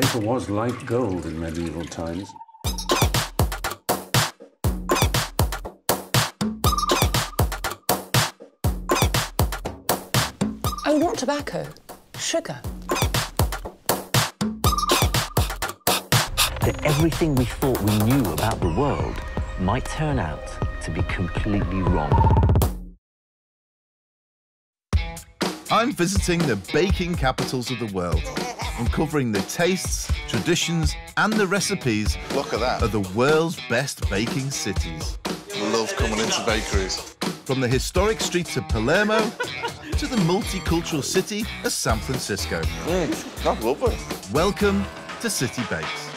Paper was like gold in medieval times. Oh, not tobacco, sugar. That everything we thought we knew about the world might turn out to be completely wrong. I'm visiting the baking capitals of the world, uncovering the tastes, traditions, and the recipes Look at that. of the world's best baking cities. Love coming into bakeries. From the historic streets of Palermo to the multicultural city of San Francisco. Mm, I love it. Welcome to City Bakes.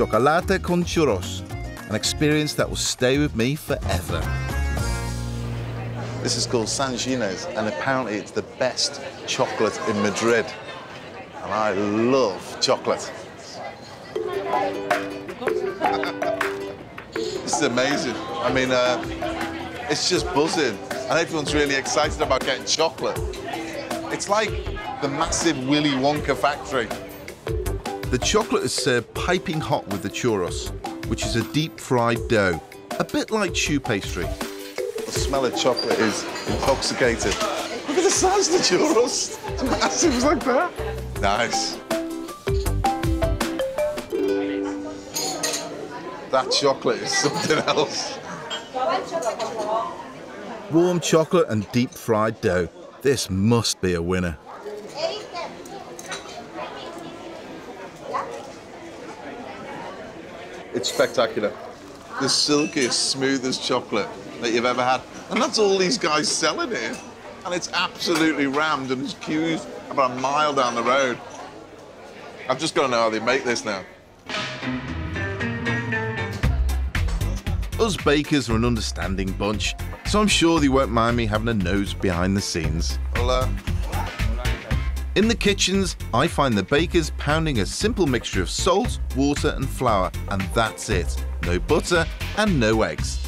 Chocolate con churros, an experience that will stay with me forever. This is called San Ginés, and apparently it's the best chocolate in Madrid. And I love chocolate. this is amazing. I mean, uh, it's just buzzing, and everyone's really excited about getting chocolate. It's like the massive Willy Wonka factory. The chocolate is served piping hot with the churros, which is a deep fried dough, a bit like choux pastry. The smell of chocolate is intoxicating. Look at the size of the churros. It's massive, like that. Nice. That chocolate is something else. Warm chocolate and deep fried dough. This must be a winner. It's spectacular. The silkiest, smoothest chocolate that you've ever had. And that's all these guys selling here. And it's absolutely rammed and there's queues about a mile down the road. I've just got to know how they make this now. Us bakers are an understanding bunch, so I'm sure they won't mind me having a nose behind the scenes. Hola. Uh, In the kitchens, I find the bakers pounding a simple mixture of salt, water, and flour, and that's it. No butter and no eggs.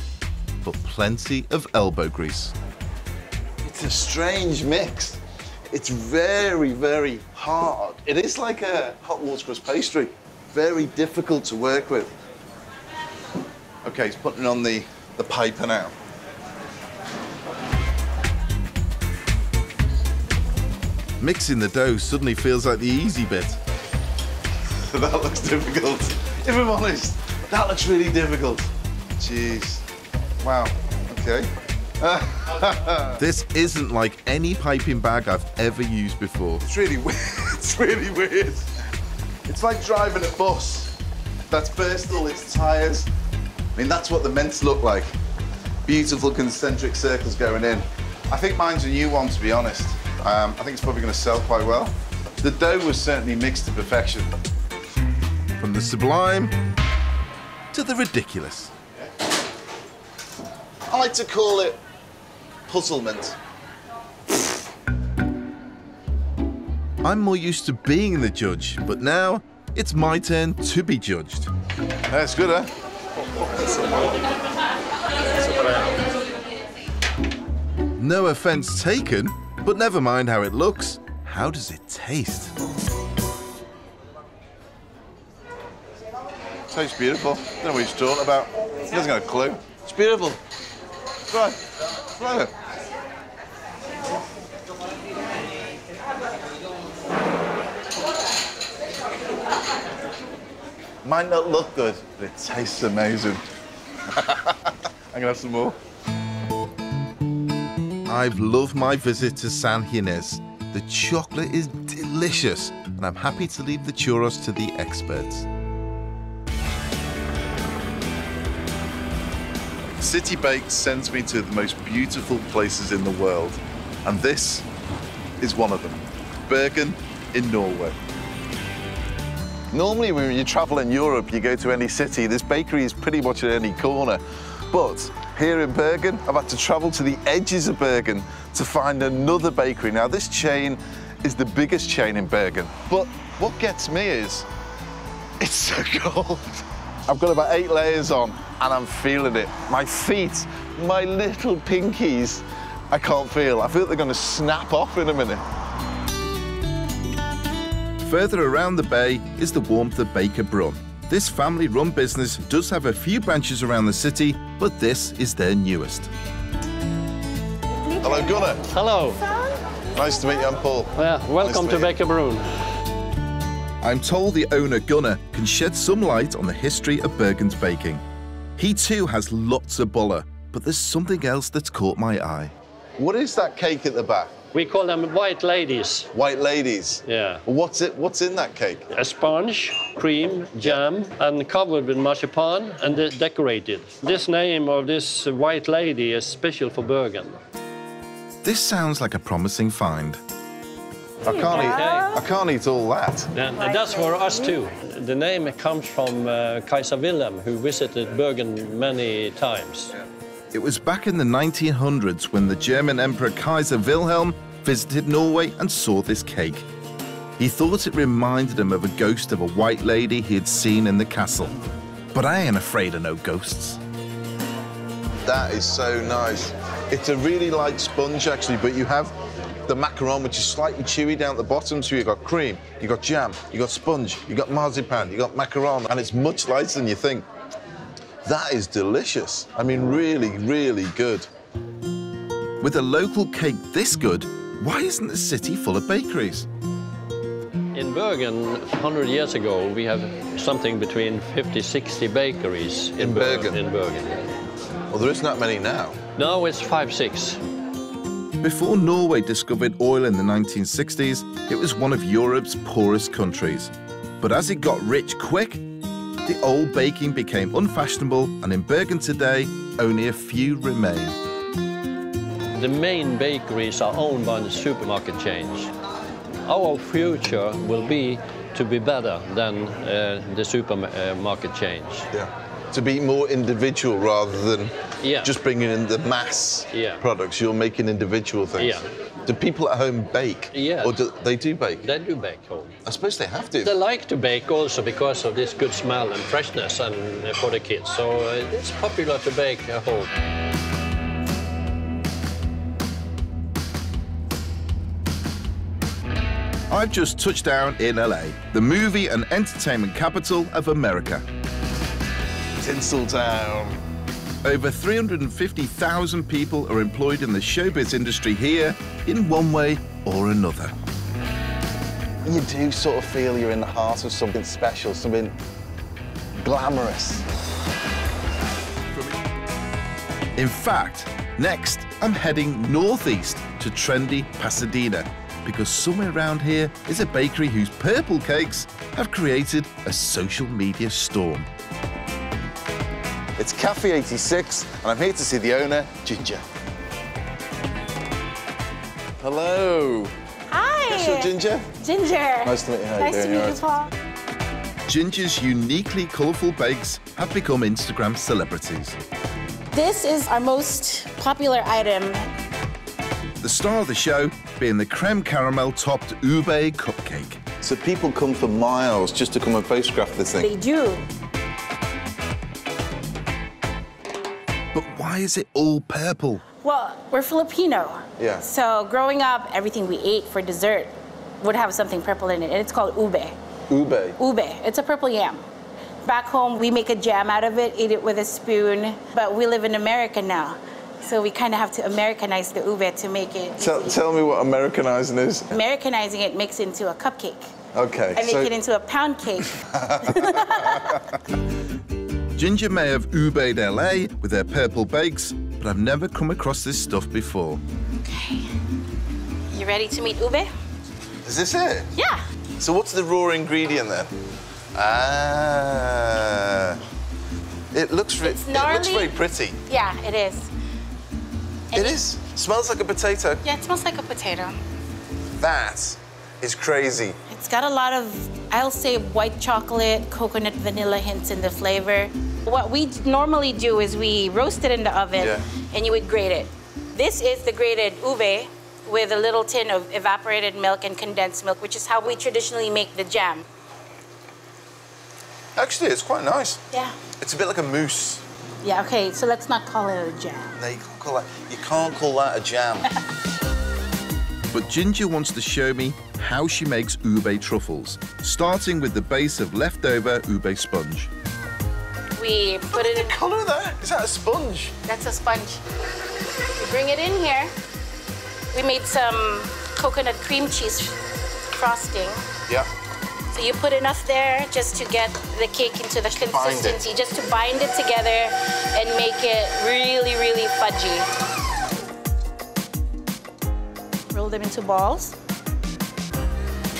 But plenty of elbow grease. It's a strange mix. It's very, very hard. It is like a hot water crust pastry. Very difficult to work with. Okay, he's putting on the, the paper now. Mixing the dough suddenly feels like the easy bit. that looks difficult. If I'm honest, that looks really difficult. Jeez. Wow. Okay. This isn't like any piping bag I've ever used before. It's really weird. It's really weird. It's like driving a bus. That's burst all its tyres. I mean, that's what the mints look like. Beautiful concentric circles going in. I think mine's a new one, to be honest. Um, I think it's probably going to sell quite well. The dough was certainly mixed to perfection. From the sublime to the ridiculous. I like to call it puzzlement. I'm more used to being the judge, but now it's my turn to be judged. That's good, huh? No offense taken, but never mind how it looks. How does it taste? Tastes beautiful. Don't know what he's talking about. He hasn't got a clue. It's beautiful. Right. Right. Might not look good, but it tastes amazing. I'm gonna have some more. I've loved my visit to San Ginés. The chocolate is delicious, and I'm happy to leave the churros to the experts. City Bakes sends me to the most beautiful places in the world, and this is one of them Bergen in Norway. Normally, when you travel in Europe, you go to any city, this bakery is pretty much at any corner. But here in Bergen, I've had to travel to the edges of Bergen to find another bakery. Now, this chain is the biggest chain in Bergen. But what gets me is it's so cold. I've got about eight layers on and I'm feeling it. My feet, my little pinkies, I can't feel. I feel they're going to snap off in a minute. Further around the bay is the warmth of Baker Brun. This family run business does have a few branches around the city, but this is their newest. Hello, Gunnar. Hello. Nice to meet you. I'm Paul. Yeah, welcome Nice to to meet. Baker Brun. I'm told the owner Gunnar can shed some light on the history of Bergen's baking. He too has lots of boller, but there's something else that's caught my eye. What is that cake at the back? We call them white ladies. White ladies. Yeah. What's it? What's in that cake? A sponge, cream, jam, and covered with marzipan and de- decorated. This name of this white lady is special for Bergen. This sounds like a promising find. I can't eat. I can't eat all that. And that's for us too. The name comes from uh, Kaiser Wilhelm, who visited Bergen many times. It was back in the 1900s when the German Emperor Kaiser Wilhelm visited Norway and saw this cake. He thought it reminded him of a ghost of a white lady he had seen in the castle. But I ain't afraid of no ghosts. That is so nice. It's a really light sponge actually, but you have the macaron, which is slightly chewy down at the bottom. So you've got cream, you've got jam, you've got sponge, you've got marzipan, you've got macaron, and it's much lighter than you think. That is delicious. I mean, really, really good. With a local cake this good, why isn't the city full of bakeries? In Bergen, 100 years ago, we have something between 50, 60 bakeries In Ber- Bergen? In Bergen. Well, there isn't that many now. Now it's five, six. Before Norway discovered oil in the 1960s, it was one of Europe's poorest countries. But as it got rich quick, the old baking became unfashionable, and in Bergen today, only a few remain. The main bakeries are owned by the supermarket chains. Our future will be to be better than uh, the supermarket chains. Yeah. To be more individual rather than Yeah. just bringing in the mass Yeah. products. You're making individual things. Yeah. Do people at home bake? Yeah. Or do they do bake? They do bake home. I suppose they have to. They like to bake also because of this good smell and freshness and uh, for the kids. So uh, it's popular to bake at home. I've just touched down in LA, the movie and entertainment capital of America. Tinseltown. Over 350,000 people are employed in the showbiz industry here in one way or another. You do sort of feel you're in the heart of something special, something glamorous. In fact, next I'm heading northeast to trendy Pasadena because somewhere around here is a bakery whose purple cakes have created a social media storm. It's Cafe 86, and I'm here to see the owner, Ginger. Hello. Hi. That's your ginger? Ginger. Nice to meet you. How you Nice to meet You you, all right? Paul. Ginger's uniquely colourful bakes have become Instagram celebrities. This is our most popular item. The star of the show being the creme caramel topped ube cupcake. So people come for miles just to come and photograph this thing? They do. Why is it all purple? Well, we're Filipino. Yeah. So growing up, everything we ate for dessert would have something purple in it, and it's called ube. Ube. Ube. It's a purple yam. Back home, we make a jam out of it, eat it with a spoon. But we live in America now, so we kind of have to Americanize the ube to make it. Tell, tell me what Americanizing is. Americanizing it makes it into a cupcake. Okay. I make so it into a pound cake. Ginger may have ubed LA with their purple bakes, but I've never come across this stuff before. Okay. You ready to meet ube? is this it? Yeah. So what's the raw ingredient then? Ah. It looks, re- It's it looks very pretty. Yeah, it is. It is. Smells like a potato. Yeah, it smells like a potato. That is crazy. It's got a lot of, I'll say, white chocolate, coconut, vanilla hints in the flavor. What we normally do is we roast it in the oven Yeah. and you would grate it. This is the grated ube, with a little tin of evaporated milk and condensed milk, which is how we traditionally make the jam. Actually, it's quite nice. Yeah. It's a bit like a mousse. Yeah, okay, so let's not call it a jam. No, you can't call that, you can't call that a jam. But Ginger wants to show me how she makes ube truffles, starting with the base of leftover ube sponge. We put it in. the colour of that? Is that a sponge? That's a sponge. We bring it in here. We made some coconut cream cheese frosting. Yeah. So you put enough there just to get the cake into the consistency, just to bind it together and make it really, really fudgy. Roll them into balls.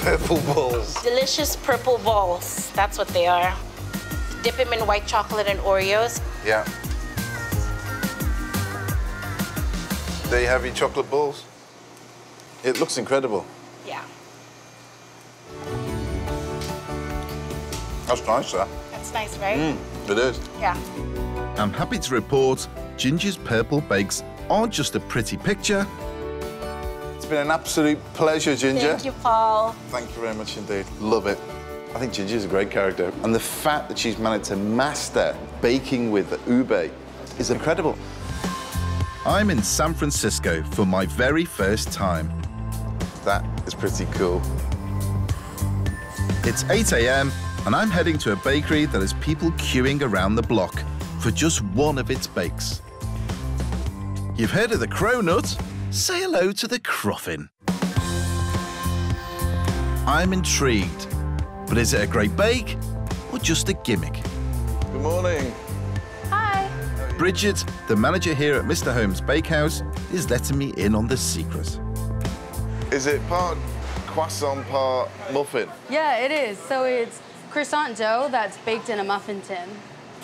Purple balls. Delicious purple balls. That's what they are. Dip them in white chocolate and Oreos. Yeah. They have your chocolate balls. It looks incredible. Yeah, That's nice, that. that's nice, right? Mm, it is. Yeah. I'm happy to report Ginger's purple bakes aren't just a pretty picture, It's been an absolute pleasure, Ginger. Thank you, Paul. Thank you very much indeed. Love it. I think Ginger's a great character. And the fact that she's managed to master baking with ube is incredible. I'm in San Francisco for my very first time. That is pretty cool. It's 8 a.m. and I'm heading to a bakery that has people queuing around the block for just one of its bakes. You've heard of the cronut? Say hello to the cruffin. I'm intrigued, but is it a great bake or just a gimmick? Good morning. Hi. Bridget, the manager here at Mr. Holmes Bakehouse, is letting me in on the secret. Is it part croissant, part muffin? Yeah, it is. So it's croissant dough that's baked in a muffin tin.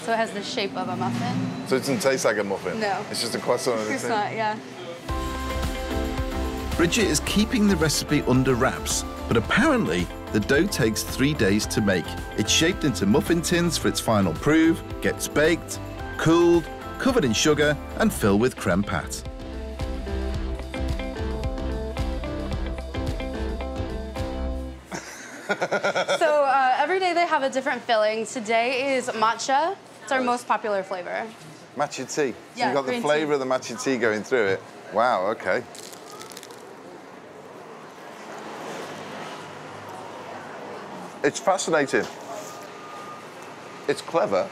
So it has the shape of a muffin. So it doesn't taste like a muffin? No. It's just a croissant. in a tin. Croissant, yeah. Bridget is keeping the recipe under wraps, but apparently the dough takes three days to make. It's shaped into muffin tins for its final prove, gets baked, cooled, covered in sugar, and filled with creme pat. So uh, every day they have a different filling. Today is matcha. It's our most popular flavor. Matcha tea. So Yeah, you've got the flavour tea. of the matcha tea going through it. Wow, okay. It's fascinating. It's clever.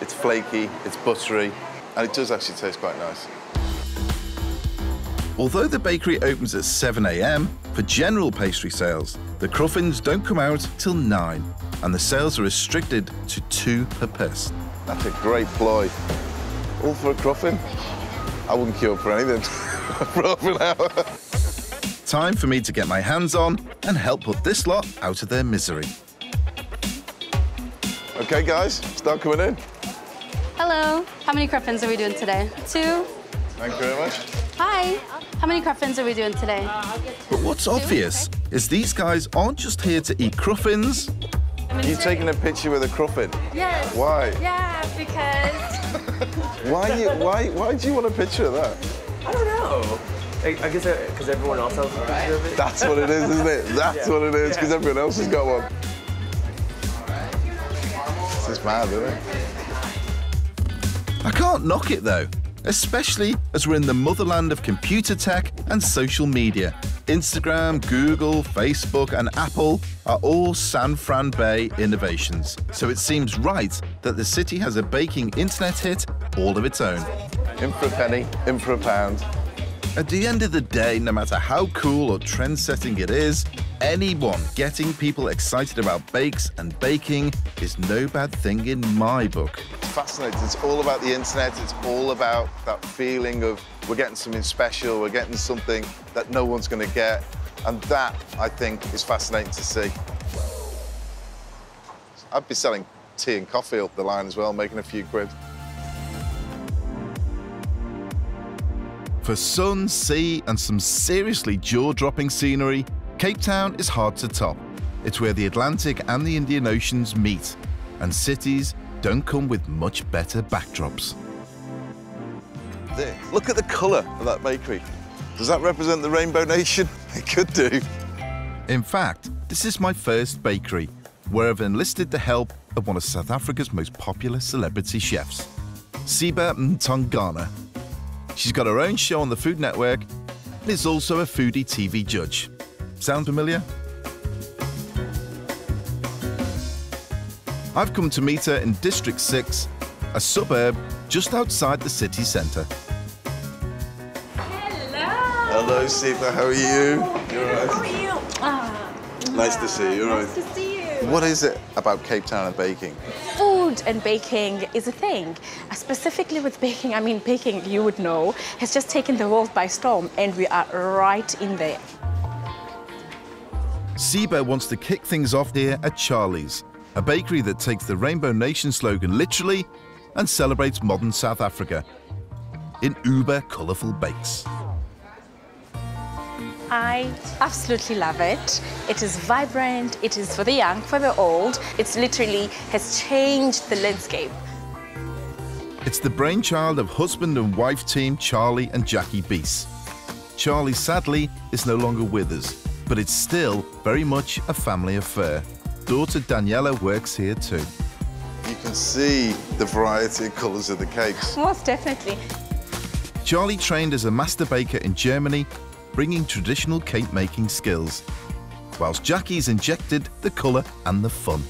It's flaky, it's buttery, and it does actually taste quite nice. Although the bakery opens at 7 a.m. for general pastry sales, the cruffins don't come out till 9, and the sales are restricted to two per person. That's a great ploy. All for a cruffin? I wouldn't queue up for anything for half an hour. Time for me to get my hands on and help put this lot out of their misery. Okay, guys, start coming in. Hello. How many cruffins are we doing today? Two. Thank you very much. Hi. How many cruffins are we doing today? But what's obvious is these guys aren't just here to eat cruffins, You taking a picture with a cruffin? Yes. Why? Yeah, because Why, you, why, why do you want a picture of that? I don't know. I, I guess uh, because everyone else has a picture of it. That's what it is, isn't it? That's Yeah. what it is, because Yeah. everyone else has got one. This is mad, isn't it? I can't knock it though, especially as we're in the motherland of computer tech and social media. Instagram, Google, Facebook, and Apple are all San Fran Bay innovations. So it seems right that the city has a baking internet hit all of its own. In for a penny, in for a pound. At the end of the day, no matter how cool or trend setting it is, anyone getting people excited about bakes and baking is no bad thing in my book. It's fascinating. It's all about the internet. It's all about that feeling of we're getting something special, we're getting something that no one's going to get. And that, I think, is fascinating to see. I'd be selling tea and coffee up the line as well, making a few quid. For sun, sea, and some seriously jaw dropping scenery, Cape Town is hard to top. It's where the Atlantic and the Indian Oceans meet, and cities don't come with much better backdrops. There. Look at the colour of that bakery. Does that represent the Rainbow Nation? It could do. In fact, this is my first bakery, where I've enlisted the help of one of South Africa's most popular celebrity chefs, Siba Mtongana. She's got her own show on the Food Network and is also a foodie TV judge. Sound familiar? I've come to meet her in District 6, a suburb just outside the city centre. Hello, Siba. How are you? You're right. How are you? Ah, Nice to see you. You're nice right. to see you. What is it about Cape Town and baking? Food and baking is a thing. Uh, Specifically with baking, I mean, baking, you would know, has just taken the world by storm, and we are right in there. Siba wants to kick things off here at Charly's, a bakery that takes the Rainbow Nation slogan literally and celebrates modern South Africa in uber colourful bakes. I absolutely love it. It is vibrant, it is for the young, for the old. It literally has changed the landscape. It's the brainchild of husband and wife team Charly and Jackie Biess. Charly sadly is no longer with us, but it's still very much a family affair. Daughter Daniela works here too. You can see the variety of colours of the cakes. Most definitely. Charly trained as a master baker in Germany, bringing traditional cake making skills, whilst Jackie's injected the colour and the fun.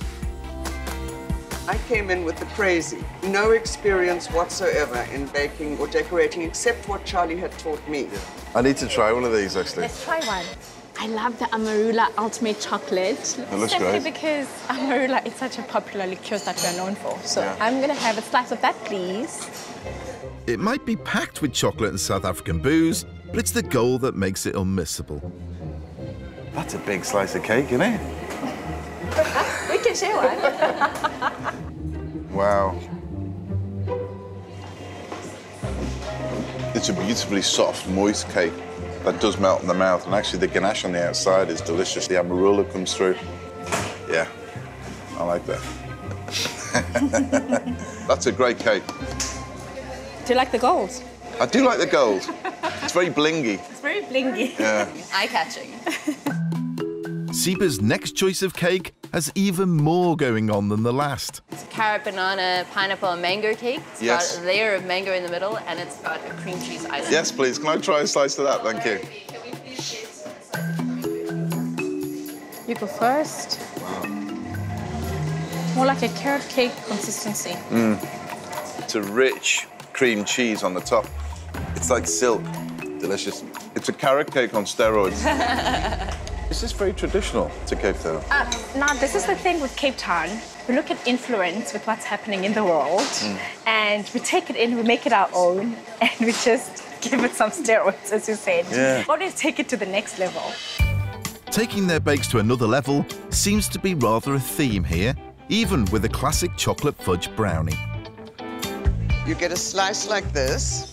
I came in with the crazy, no experience whatsoever in baking or decorating except what Charly had taught me. I need to try one of these actually. Let's try one. I love the Amarula Ultimate Chocolate. That looks Simply great. because Amarula is such a popular liqueur that we're known for. So Yeah. I'm gonna have a slice of that, please. It might be packed with chocolate and South African booze, but it's the goal that makes it unmissable. That's a big slice of cake, isn't it? we can share one. Wow. It's a beautifully soft, moist cake that does melt in the mouth. And actually, the ganache on the outside is delicious. The amarula comes through. Yeah, I like that. That's a great cake. Do you like the gold? I do like the gold. It's very blingy. It's very blingy. Yeah. Eye-catching. Siba's next choice of cake has even more going on than the last. It's a carrot, banana, pineapple, and mango cake. It's Yes. got a layer of mango in the middle, and it's got a cream cheese icing. Yes, please. Can I try a slice of that? Thank you. You go first. Wow. More like a carrot cake consistency. Mm. It's a rich cream cheese on the top. It's like silk. Delicious. It's a carrot cake on steroids. This is very traditional to Cape Town? Uh, now, this is the thing with Cape Town. We look at influence with what's happening in the world, Mm. and we take it in, we make it our own, and we just give it some steroids, as you said. Yeah. Always take it to the next level. Taking their bakes to another level seems to be rather a theme here, even with a classic chocolate fudge brownie, You get a slice like this.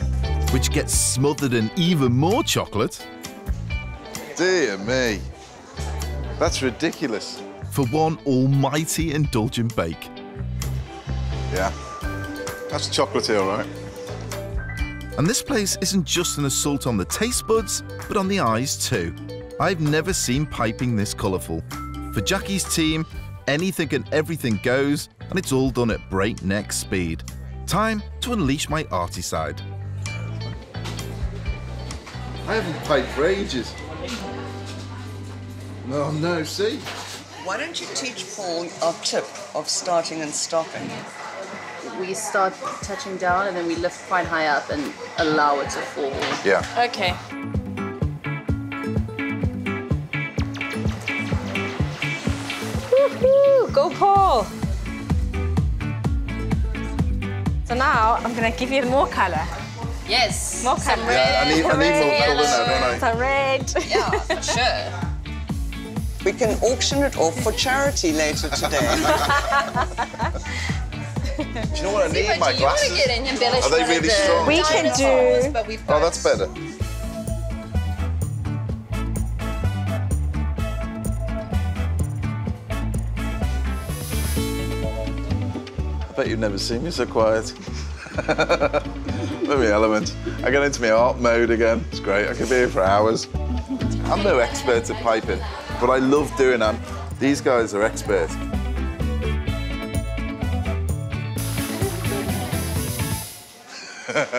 Which gets smothered in even more chocolate Dear me. That's ridiculous. for one almighty indulgent bake. Yeah. That's chocolatey, all right. And this place isn't just an assault on the taste buds, but on the eyes too. I've never seen piping this colourful. For Jackie's team, anything and everything goes, and it's all done at breakneck speed. Time to unleash my arty side. I haven't piped for ages. Oh, no, see? Why don't you teach Paul our tip of starting and stopping? We start touching down, and then we lift quite high up and allow it to fall. Yeah. Okay. Woohoo! Go, Paul! So now I'm gonna give you more color. Yes. More color. Yeah, I need, I need more colour now, don't I? Some red. Yeah, for sure. We can auction it off for charity later today. Do you know what I need? But My do you want to glasses. get in embellish Are they really the strong? We can do- But we've Oh, that's better. I bet you've never seen me so quiet. Let me. I get into my art mode again. It's great. I could be here for hours. I'm no expert at piping, but I love doing them. These guys are experts.